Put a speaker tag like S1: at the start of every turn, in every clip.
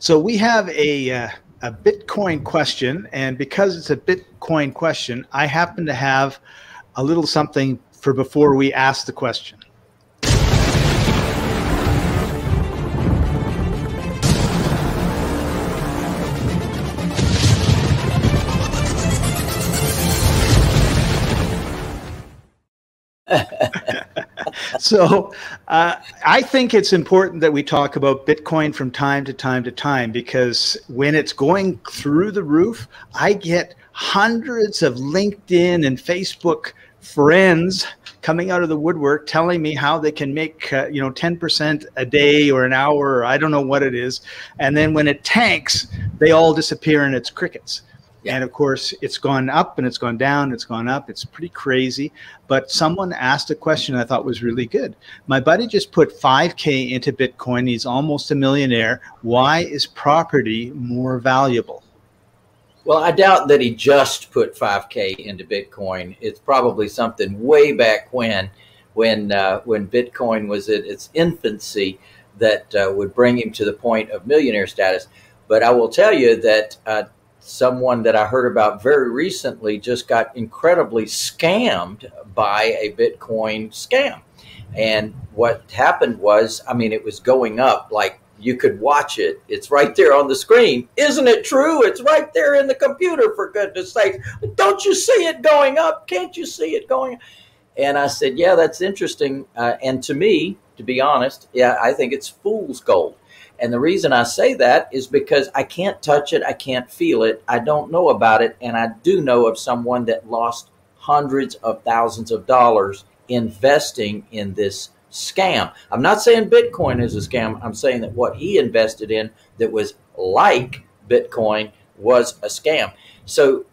S1: So we have a uh, a Bitcoin question, and because it's a Bitcoin question, I happen to have a little something for before we ask the question. so uh, I think it's important that we talk about Bitcoin from time to time to time because when it's going through the roof, I get hundreds of LinkedIn and Facebook friends coming out of the woodwork telling me how they can make uh, you know 10% a day or an hour or I don't know what it is. And then when it tanks they all disappear and it's crickets yeah. And of course, it's gone up and it's gone down, it's gone up. It's pretty crazy. But someone asked a question I thought was really good. My buddy just put 5K into Bitcoin. He's almost a millionaire. Why is property more valuable?
S2: Well, I doubt that he just put 5K into Bitcoin. It's probably something way back when, when uh, when Bitcoin was at its infancy, that uh, would bring him to the point of millionaire status. But I will tell you that uh, someone that I heard about very recently just got incredibly scammed by a Bitcoin scam. And what happened was, I mean, it was going up like you could watch it. It's right there on the screen. Isn't it true? It's right there in the computer, for goodness sake. Don't you see it going up? Can't you see it going? And I said, Yeah, that's interesting. Uh, and to me, to be honest, yeah, I think it's fool's gold. And the reason I say that is because I can't touch it, I can't feel it, I don't know about it, and I do know of someone that lost hundreds of thousands of dollars investing in this scam. I'm not saying Bitcoin is a scam, I'm saying that what he invested in that was like Bitcoin was a scam. So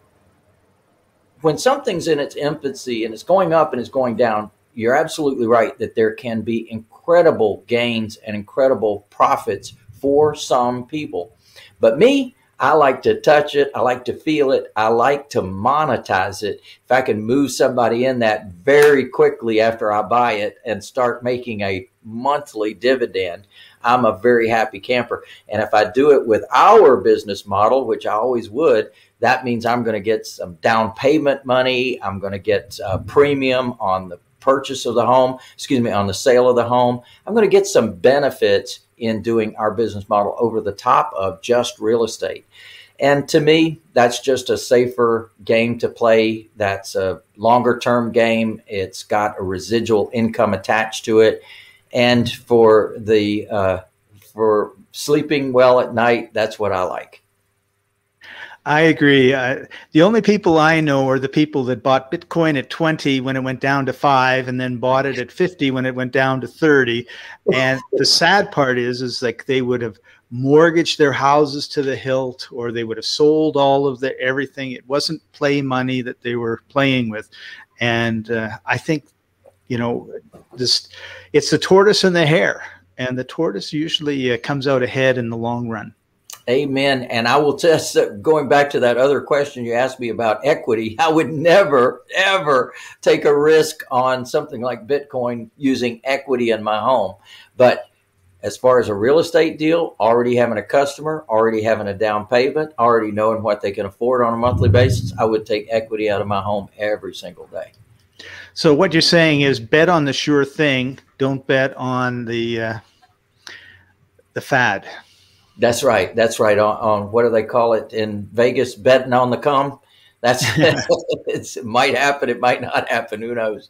S2: when something's in its infancy and it's going up and it's going down, you're absolutely right that there can be incredible gains and incredible profits for some people. But me, I like to touch it. I like to feel it. I like to monetize it. If I can move somebody in that very quickly after I buy it and start making a monthly dividend, I'm a very happy camper. And if I do it with our business model, which I always would, that means I'm going to get some down payment money. I'm going to get a premium on the purchase of the home, excuse me, on the sale of the home. I'm going to get some benefits in doing our business model over the top of just real estate. And to me, that's just a safer game to play. That's a longer term game. It's got a residual income attached to it. And for the, uh, for sleeping well at night, that's what I like.
S1: I agree. Uh, the only people I know are the people that bought Bitcoin at 20 when it went down to five and then bought it at 50 when it went down to 30. And the sad part is, is like they would have mortgaged their houses to the hilt or they would have sold all of the everything. It wasn't play money that they were playing with. And uh, I think, you know, this, it's the tortoise and the hare. And the tortoise usually uh, comes out ahead in the long run.
S2: Amen. And I will test going back to that other question you asked me about equity, I would never, ever take a risk on something like Bitcoin using equity in my home. But as far as a real estate deal, already having a customer, already having a down payment, already knowing what they can afford on a monthly basis, I would take equity out of my home every single day.
S1: So what you're saying is bet on the sure thing, don't bet on the uh, the fad.
S2: That's right. That's right. On, on, what do they call it in Vegas? Betting on the come. That's it might happen. It might not happen. Who knows?